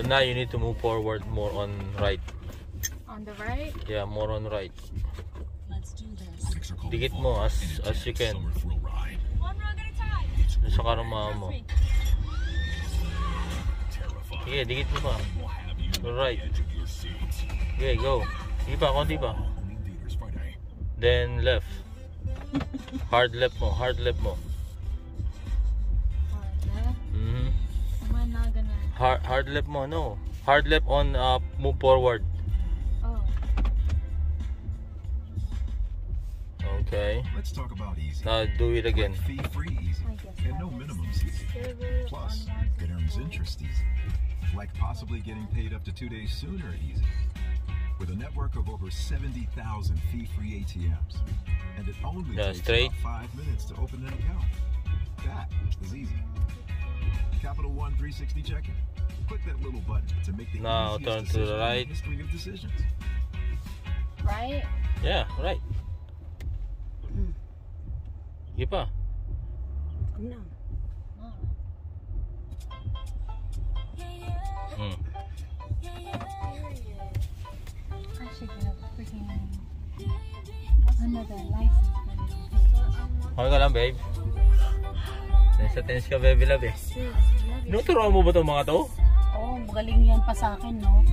So now you need to move forward more on right. On the right? Yeah, more on right. Let's do this. Dikit mo as as you can. One rug at a time. Sa karama mo. Sige, dikit mo pa. Right. Okay, go. Sige pa, konti pa. Friday. Then left. Hard left mo, hard left mo. Hard hard left mo, no. Hard left on uh, move forward. Oh. Okay. Let's talk about easy. Now do it again. Fee free easy. And no minimums easy. Plus, online it earns interest easy. Like possibly getting paid up to two days sooner easy. With a network of over 70,000 fee-free ATMs. And it only Yeah, takes straight. about five minutes to open an account. That is easy. Capital One 360 checking. Click that little button to make the Now turn to the right. history of decisions. Right? Yeah, right. Sige pa. No. Oh. Hmm. I should get a freaking another license. Okay ka lang, babe. Tense na tense ka, baby love eh. Sis, love you. Tinuturoan mo ba itong mga to? Oh, magaling yan pa sa akin, no?